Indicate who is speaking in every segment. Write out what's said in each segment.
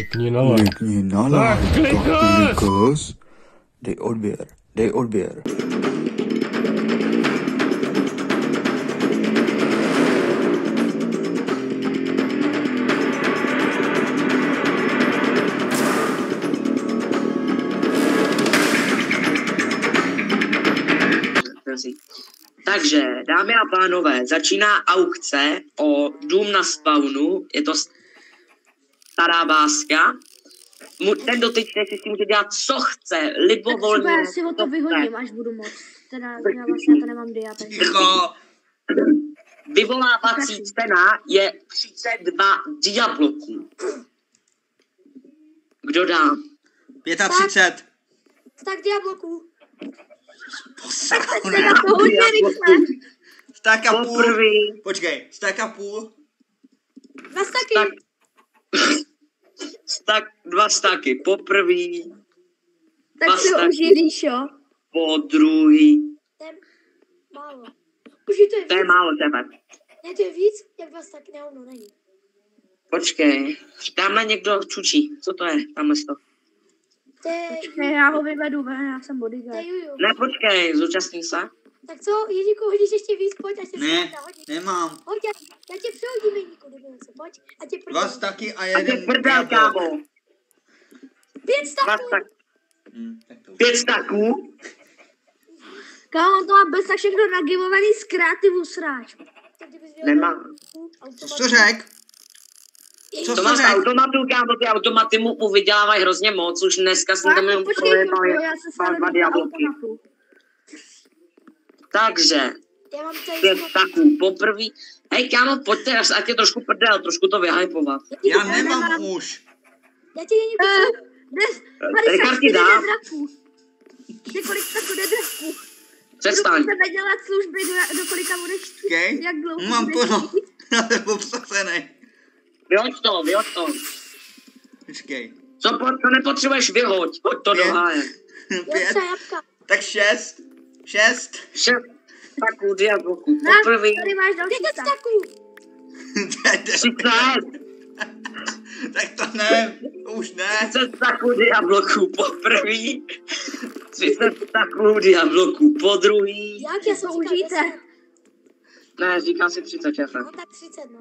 Speaker 1: Klikni na like.
Speaker 2: Klikni na like.
Speaker 1: klikas!
Speaker 2: klikas. Dej odběr. Dej odběr.
Speaker 3: Takže, dámy a pánové, začíná aukce o dům na spawnu, je to stará báska. Ten dotyčný si s tím může dělat, co chce,
Speaker 4: Tak
Speaker 3: libovolně.
Speaker 4: třeba já si o to vyhodím, až budu moc. Teda já vlastně to nemám dia, takže...
Speaker 5: Ticho!
Speaker 3: Vyvolávací cena je 32 diabloků. Kdo dá?
Speaker 5: 35.
Speaker 4: Tak diabloků. To hodně rychle.
Speaker 5: Sták a půl. Počkej, sták a půl.
Speaker 4: Dva staky.
Speaker 3: tak, stak, dva staky, poprvý,
Speaker 4: Tak si
Speaker 3: staky.
Speaker 4: užij, jo.
Speaker 3: po druhý.
Speaker 4: To je málo. Užij to je
Speaker 3: To je málo tebe.
Speaker 4: Ne, to je víc, jak dva staky. Ne, ono není.
Speaker 3: Počkej, tamhle někdo čučí. Co to je, tamhle to?
Speaker 4: To je,
Speaker 6: Ne, já ho vyvedu ven, já jsem bodyguard.
Speaker 4: je.
Speaker 3: Ne, počkej, zúčastní se.
Speaker 4: Tak co, Ježíku, hodíš ještě víc, pojď, ať tě
Speaker 5: Ne,
Speaker 4: hodí.
Speaker 5: nemám.
Speaker 4: Pojď, já, já tě přehodím, Ježíku, kdyby něco, pojď, a tě
Speaker 5: Dva
Speaker 4: prdel.
Speaker 5: staky a
Speaker 3: A
Speaker 5: jeden
Speaker 3: prdel,
Speaker 5: diablok.
Speaker 3: kámo.
Speaker 4: Pět staků.
Speaker 3: stak,
Speaker 5: tak už.
Speaker 3: pět staků.
Speaker 6: Kámo, to má bez tak všechno nagimovaný z kreativu sráč.
Speaker 3: Nemá.
Speaker 5: Co jsi to řek? Co
Speaker 3: To máš
Speaker 5: řek?
Speaker 3: automatu, kámo, ty automaty mu, mu vydělávají hrozně moc. Už dneska jsem tam jenom projebal
Speaker 6: se
Speaker 3: dva,
Speaker 6: do
Speaker 3: diablky. Takže,
Speaker 4: Já mám tady
Speaker 3: pět staků, poprvý. Hej, kámo, pojďte, ať je trošku prdel, trošku to vyhypovat.
Speaker 5: Já nemám už.
Speaker 4: Já tě Ježíku,
Speaker 6: Eh, Dnes,
Speaker 3: Richard ti
Speaker 6: 54
Speaker 3: dá,
Speaker 6: draků. Několik taků jde draků.
Speaker 3: přestaň.
Speaker 6: Budu se dělat služby, do, do kolika budeš
Speaker 5: Okej.
Speaker 6: jak dlouho
Speaker 5: Mám plno.
Speaker 6: chtít.
Speaker 5: Já jsem obsazený.
Speaker 3: Vyhoď to, vyhoď to.
Speaker 5: Počkej.
Speaker 3: Co, po, co nepotřebuješ, vyhoď. Pojď to do
Speaker 5: Pět.
Speaker 3: háje.
Speaker 4: já
Speaker 5: Pět. Tak šest. Šest.
Speaker 3: Šest staků diabloků,
Speaker 6: Na,
Speaker 3: poprvý.
Speaker 6: tady máš další
Speaker 4: staků.
Speaker 3: Třicet.
Speaker 5: tak to ne. Už ne.
Speaker 3: 30 staků diabloků poprvý, 30 staků diabloků po druhý,
Speaker 4: Jak
Speaker 6: užijte.
Speaker 4: 10.
Speaker 3: ne, říkám si 30 šefe,
Speaker 4: No tak 30, no.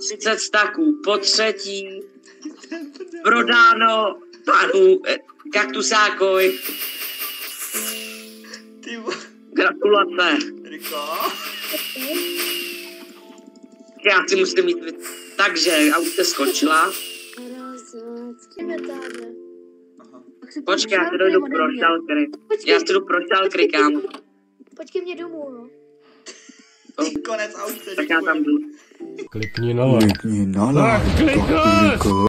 Speaker 3: 30 staků po třetí, prodáno panu eh, Kaktusákovi, gratulace,
Speaker 5: Riko.
Speaker 3: já si musím mít, vy- takže auto skončila.
Speaker 6: Tak
Speaker 3: počkej, já si
Speaker 6: pošel,
Speaker 3: dojdu pro šalkry, já si jdu pro šalkry, kámo,
Speaker 4: počkej mě domů, no.
Speaker 5: Konec aukce.
Speaker 3: tak já tam jdu.
Speaker 1: Klikni na like.
Speaker 2: Klikni na like.
Speaker 1: klikas!
Speaker 2: klikas.